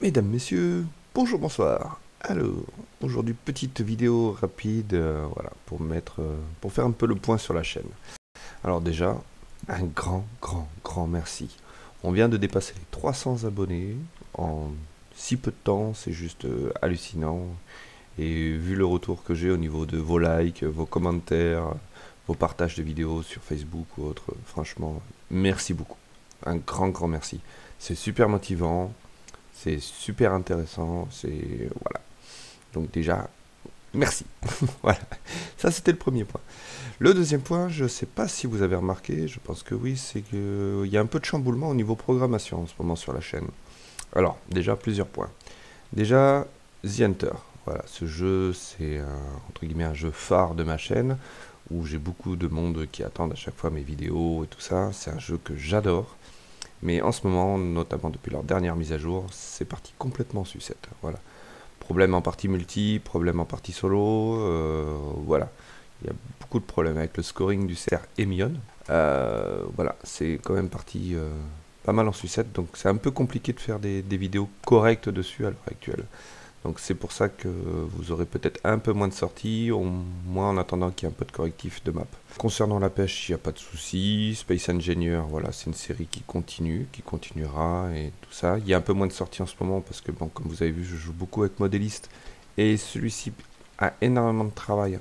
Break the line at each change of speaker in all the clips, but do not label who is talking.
Mesdames, Messieurs, bonjour, bonsoir. Alors, aujourd'hui petite vidéo rapide, euh, voilà, pour mettre, euh, pour faire un peu le point sur la chaîne. Alors déjà, un grand, grand, grand merci. On vient de dépasser les 300 abonnés en si peu de temps, c'est juste euh, hallucinant. Et vu le retour que j'ai au niveau de vos likes, vos commentaires, vos partages de vidéos sur Facebook ou autre, franchement, merci beaucoup. Un grand, grand merci. C'est super motivant, c'est super intéressant, c'est... Voilà. Donc déjà, merci. voilà. Ça, c'était le premier point. Le deuxième point, je ne sais pas si vous avez remarqué, je pense que oui, c'est qu'il y a un peu de chamboulement au niveau programmation en ce moment sur la chaîne. Alors, déjà, plusieurs points. Déjà, The Hunter. Voilà, ce jeu, c'est entre guillemets un jeu phare de ma chaîne où j'ai beaucoup de monde qui attendent à chaque fois mes vidéos et tout ça. C'est un jeu que j'adore. Mais en ce moment, notamment depuis leur dernière mise à jour, c'est parti complètement sucette. Voilà. Problème en partie multi, problème en partie solo, euh, voilà. Il y a beaucoup de problèmes avec le scoring du CR Emion. Euh, voilà, c'est quand même parti euh, pas mal en sucette, donc c'est un peu compliqué de faire des vidéos correctes dessus à l'heure actuelle. Donc c'est pour ça que vous aurez peut-être un peu moins de sorties, au moins en attendant qu'il y ait un peu de correctif de map. Concernant la pêche, il n'y a pas de souci. Space Engineer, voilà, c'est une série qui continue, qui continuera et tout ça. Il y a un peu moins de sorties en ce moment parce que, bon, comme vous avez vu, je joue beaucoup avec Modéliste et celui-ci a énormément de travail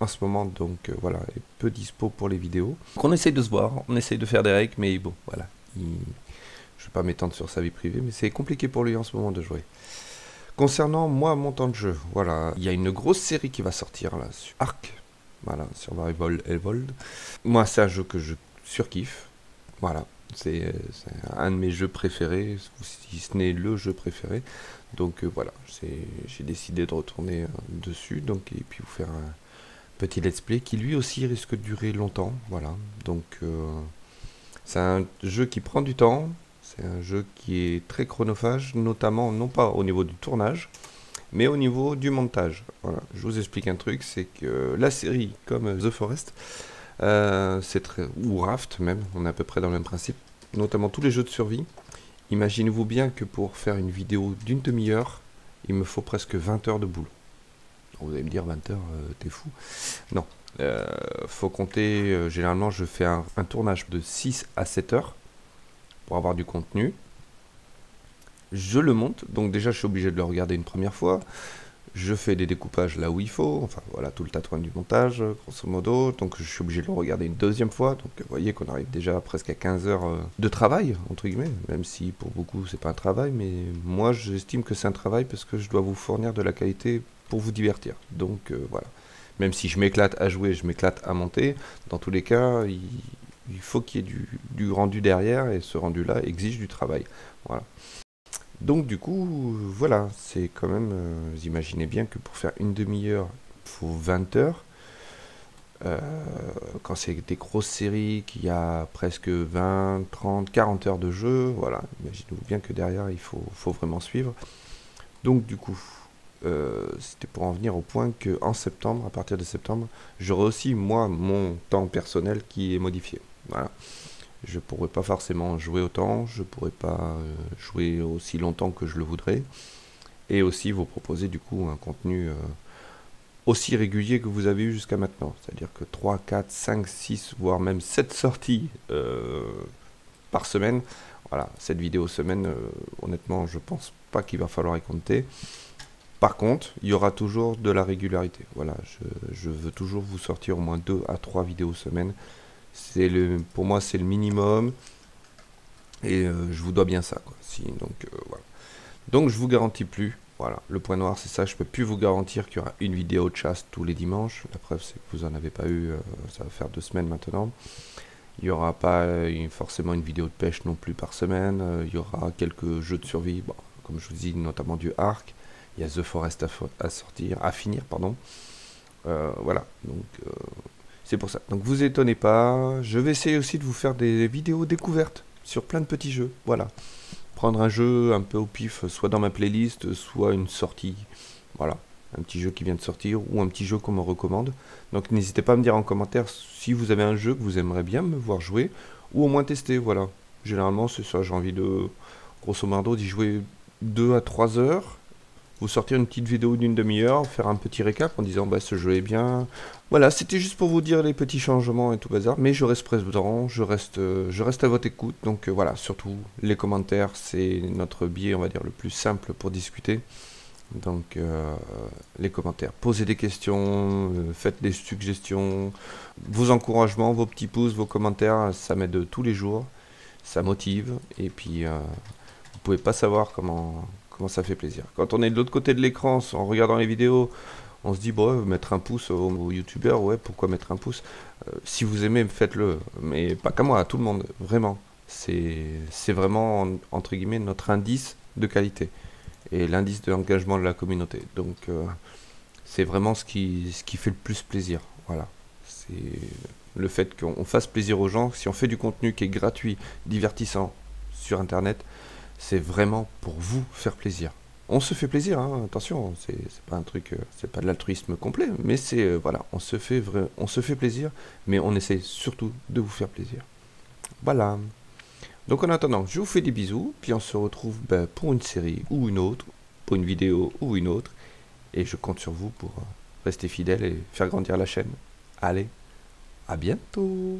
en ce moment, donc euh, voilà, est peu dispo pour les vidéos. Donc on essaye de se voir, on essaye de faire des règles, mais bon, voilà. Je ne vais pas m'étendre sur sa vie privée, mais c'est compliqué pour lui en ce moment de jouer. Concernant moi, mon temps de jeu, voilà, il y a une grosse série qui va sortir là, sur Arc, voilà, Evolved. Moi, c'est un jeu que je surkiffe, voilà, c'est un de mes jeux préférés, si ce n'est le jeu préféré. Donc euh, voilà, j'ai décidé de retourner euh, dessus, donc et puis vous faire un petit let's play qui lui aussi risque de durer longtemps, voilà. Donc euh, c'est un jeu qui prend du temps, c'est un jeu qui est très chronophage, notamment non pas au niveau du tournage, mais au niveau du montage. Voilà, je vous explique un truc, c'est que la série comme The Forest, euh, très, ou Raft même, on est à peu près dans le même principe, notamment tous les jeux de survie. Imaginez-vous bien que pour faire une vidéo d'une demi-heure, il me faut presque 20 heures de boulot. Vous allez me dire 20 heures, euh, t'es fou. Non, euh, faut compter, généralement je fais un, un tournage de 6 à 7 heures pour avoir du contenu. Je le monte, donc déjà je suis obligé de le regarder une première fois. Je fais des découpages là où il faut, enfin voilà tout le tatouage du montage, grosso modo. Donc je suis obligé de le regarder une deuxième fois. Donc vous voyez qu'on arrive déjà presque à 15 heures euh, de travail, entre guillemets, même si pour beaucoup c'est pas un travail, mais moi j'estime que c'est un travail parce que je dois vous fournir de la qualité pour vous divertir. Donc euh, voilà. Même si je m'éclate à jouer, je m'éclate à monter, dans tous les cas, il, il faut qu'il y ait du, rendu derrière et ce rendu-là exige du travail. Voilà. Donc du coup, voilà, c'est quand même, euh, vous imaginez bien que pour faire une demi-heure, il faut 20 heures. Euh, quand c'est des grosses séries qui a presque 20, 30, 40 heures de jeu, voilà, imaginez-vous bien que derrière il faut, faut vraiment suivre. Donc du coup, euh, c'était pour en venir au point que en septembre, à partir de septembre, j'aurai aussi moi mon temps personnel qui est modifié. Voilà. Je pourrais pas forcément jouer autant, je pourrais pas euh, jouer aussi longtemps que je le voudrais, et aussi vous proposer du coup un contenu euh, aussi régulier que vous avez eu jusqu'à maintenant. C'est-à-dire que 3, 4, 5, 6, voire même 7 sorties euh, par semaine. Voilà, cette vidéo semaine, honnêtement, je pense pas qu'il va falloir y compter. Par contre, il y aura toujours de la régularité. Voilà, je, je veux toujours vous sortir au moins 2 à 3 vidéos semaine c'est le, pour moi, c'est le minimum. Et euh, je vous dois bien ça. Quoi. Donc, euh, voilà. je vous garantis plus. Voilà, le point noir, c'est ça. Je peux plus vous garantir qu'il y aura une vidéo de chasse tous les dimanches. La preuve, c'est que vous en avez pas eu. Euh, ça va faire deux semaines maintenant. Il n'y aura pas forcément une vidéo de pêche non plus par semaine. il y aura quelques jeux de survie. Bon, comme je vous dis, notamment du arc. Il y a The Forest à, à sortir, à finir, pardon. voilà. Donc c'est pour ça. Donc vous étonnez pas. Je vais essayer aussi de vous faire des vidéos découvertes sur plein de petits jeux. Voilà. Prendre un jeu un peu au pif, soit dans ma playlist, soit une sortie. Voilà. Un petit jeu qui vient de sortir ou un petit jeu qu'on me recommande. Donc n'hésitez pas à me dire en commentaire si vous avez un jeu que vous aimeriez bien me voir jouer ou au moins tester. Voilà. Généralement, c'est ça. J'ai envie de, grosso modo, d'y jouer 2 à 3 heures, vous sortir une petite vidéo d'une demi-heure, faire un petit récap en disant bah ce jeu est bien. Voilà, c'était juste pour vous dire les petits changements et tout bazar, mais je reste présent, je reste, je reste à votre écoute, donc euh, voilà, surtout les commentaires, c'est notre biais, on va dire, le plus simple pour discuter. Donc euh, les commentaires, posez des questions, euh, faites des suggestions, vos encouragements, vos petits pouces, vos commentaires, ça m'aide tous les jours, ça motive, et puis vous pouvez pas savoir comment ça fait plaisir. Quand on est de l'autre côté de l'écran, en regardant les vidéos, on se dit, bon, mettre un pouce aux, youtubeurs, ouais, pourquoi mettre un pouce? Euh, Si vous aimez, faites-le. Mais pas qu'à moi, à tout le monde, vraiment. C'est vraiment, entre guillemets, notre indice de qualité et l'indice de l'engagement de la communauté. Donc, euh, c'est vraiment ce qui, ce qui fait le plus plaisir. Voilà. C'est le fait qu'on fasse plaisir aux gens. Si on fait du contenu qui est gratuit, divertissant sur Internet, c'est vraiment pour vous faire plaisir. On se fait plaisir, hein, attention, c'est pas un truc, euh, c'est pas de l'altruisme complet, mais c'est euh, voilà, on se fait on se fait plaisir, mais on essaie surtout de vous faire plaisir. Voilà. Donc en attendant, je vous fais des bisous, puis on se retrouve ben, pour une série ou une autre, pour une vidéo ou une autre, et je compte sur vous pour euh, rester fidèle et faire grandir la chaîne. Allez, à bientôt